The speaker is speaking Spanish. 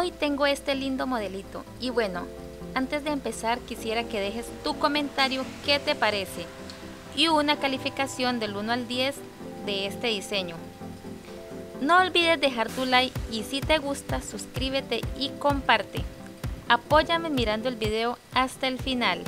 Hoy tengo este lindo modelito y bueno, antes de empezar quisiera que dejes tu comentario qué te parece y una calificación del 1 al 10 de este diseño. No olvides dejar tu like y si te gusta suscríbete y comparte. Apóyame mirando el video hasta el final.